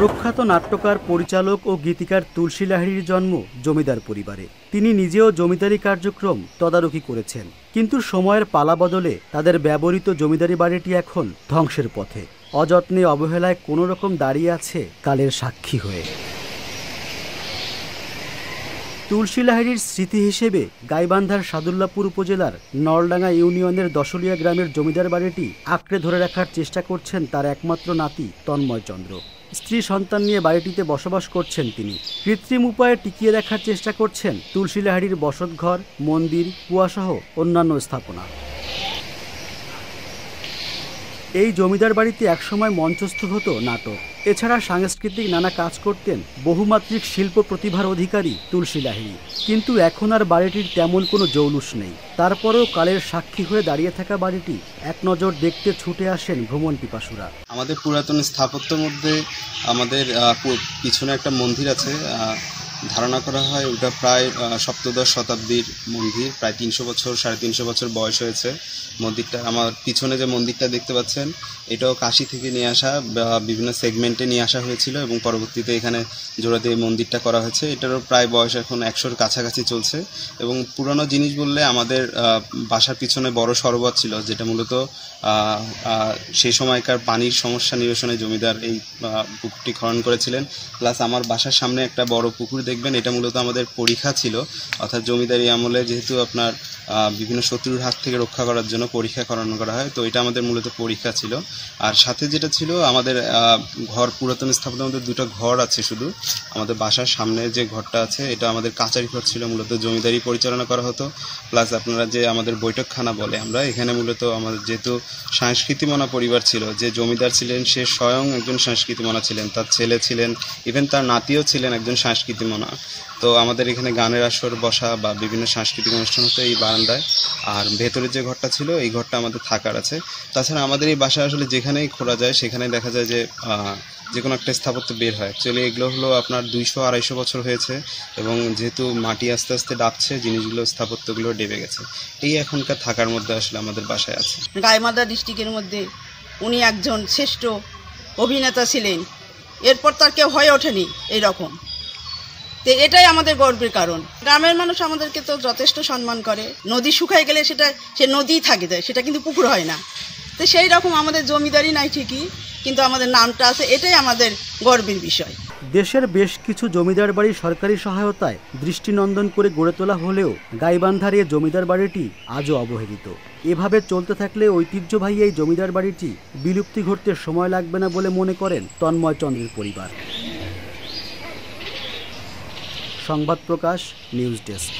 প্রখ্যাত নাট্যকার, পরিচালক ও গীতিকার তুলসী লাহিড়ির জন্ম জমিদার পরিবারে। তিনি নিজেও জমিদারি কার্যক্রম তদারকি করেছেন। কিন্তু সময়ের পালা বদলে তাদের ব্যবহৃত জমিদারি বাড়িটি এখন ধ্বংসের পথে। অযত্নে অবহেলায় কোনো রকম দাঁড়িয়ে আছে কালের সাক্ষী হয়ে। তুলসী লাহিড়ির স্মৃতি হিসেবে গাইবান্ধার সাদুল্লাপুর উপজেলার নলডাঙ্গা ইউনিয়নের দশলিয়া গ্রামের জমিদার বাড়িটি আঁকড়ে ধরে রাখার চেষ্টা করছেন তার একমাত্র নাতি তন্ময় চন্দ্র। স্ত্রী সন্তান নিয়ে বাড়িটিতে বসবাস করছেন তিনি। কৃত্রিম উপায়ে টিকিয়ে রাখার চেষ্টা করছেন তুলসী লাহাড়ির বসতঘর, মন্দির কুয়াসহ অন্যান্য স্থাপনা। এই জমিদার বাড়িতে একসময় মঞ্চস্থ হতো নাটক। এছাড়া সাংস্কৃতিক নানা কাজ করতেন বহুমাত্রিক শিল্প প্রতিভার অধিকারী তুলসী লাহিড়ী। কিন্তু এখন আর বাড়িটির তেমন কোনো জৌলুস নেই। তারপরেও কালের সাক্ষী হয়ে দাঁড়িয়ে থাকা বাড়িটি এক নজর দেখতে ছুটে আসেন ভ্রমণ পিপাসুরা। আমাদের পুরাতন স্থাপত্যের মধ্যে আমাদের পিছনে একটা মন্দির আছে ধারণা করা হয় ওটা প্রায় সপ্তদশ শতাব্দীর মন্দির, প্রায় তিনশো বছর, সাড়ে তিনশো বছর বয়স হয়েছে। মন্দিরটা, আমার পিছনে যে মন্দিরটা দেখতে পাচ্ছেন, এটাও কাশি থেকে নিয়ে আসা বিভিন্ন সেগমেন্টে নিয়ে আসা হয়েছিল এবং পরবর্তীতে এখানে জোড়া দিয়ে মন্দিরটা করা হয়েছে। এটারও প্রায় বয়স এখন একশোর কাছাকাছি চলছে এবং পুরনো জিনিস বললে আমাদের বাসার পিছনে বড় সরোবর ছিল, যেটা মূলত সেই সময়কার পানির সমস্যা নিরসনে জমিদার এই পুকুরটি খনন করেছিলেন। প্লাস আমার বাসার সামনে একটা বড় পুকুর দেখবেন, এটা মূলত আমাদের পরীক্ষা ছিল। অর্থাৎ জমিদারি আমলে যেহেতু আপনার বিভিন্ন শত্রুর হাত থেকে রক্ষা করার জন্য পরীক্ষা করানো করা হয়, তো এটা আমাদের মূলত পরীক্ষা ছিল। আর সাথে যেটা ছিল, আমাদের ঘর, পুরাতন স্থাপনার মধ্যে দুটো ঘর আছে শুধু। আমাদের বাসার সামনে যে ঘরটা আছে, এটা আমাদের কাচারি ঘর ছিল, মূলত জমিদারি পরিচালনা করা হতো। প্লাস আপনারা যে আমাদের বৈঠকখানা বলে আমরা, এখানে মূলত আমাদের যেহেতু সংস্কৃতিমনা পরিবার ছিল, যে জমিদার ছিলেন সে স্বয়ং একজন সংস্কৃতিমনা ছিলেন, তার ছেলে ছিলেন ইভেন তার নাতিও ছিলেন একজন সংস্কৃতিমনা তো আমাদের এখানে গানের আসর বসা বা বিভিন্ন সাংস্কৃতিক অনুষ্ঠান হতো এই বারান্দায়। আর ভেতরে যে ঘরটা ছিল, এই ঘরটা আমাদের থাকার আছে। তাছাড়া আমাদের এই বাসায় আসলে যেখানেই খোলা যায় সেখানে দেখা যায় যে যে কোনো একটা স্থাপত্য বের হয়। অ্যাকচুয়ালি এগুলো হলো আপনার দুইশো আড়াইশো বছর হয়েছে এবং যেহেতু মাটি আস্তে আস্তে ডাবছে, জিনিসগুলো, স্থাপত্যগুলো ডেবে গেছে। এই এখনকার থাকার মধ্যে আসলে আমাদের বাসায় আছে। গাইমাদা ডিস্ট্রিক্টের মধ্যে উনি একজন শ্রেষ্ঠ অভিনেতা ছিলেন। এরপর তার কেউ হয়ে ওঠেনি এইরকম। তো এটাই আমাদের গর্বের কারণ। গ্রামের মানুষ আমাদেরকে তো যথেষ্ট সম্মান করে। নদী শুকায় গেলে সেটা সে নদীই থাকে যায় সেটা কিন্তু পুকুর হয় না। তো সেই রকম আমাদের জমিদারি নাই ঠিকই, কিন্তু আমাদের নামটা আছে, এটাই আমাদের গর্বের বিষয়। দেশের বেশ কিছু জমিদার বাড়ি সরকারি সহায়তায় দৃষ্টিনন্দন করে গড়ে তোলা হলেও গাইবান্ধার এ জমিদার বাড়িটি আজও অবহেলিত। এভাবে চলতে থাকলে ঐতিহ্যবাহী এই জমিদার বাড়িটি বিলুপ্তি ঘটতে সময় লাগবে না বলে মনে করেন তন্ময় চন্দ্রের পরিবার। সংবাদ প্রকাশ নিউজ ডেস্ক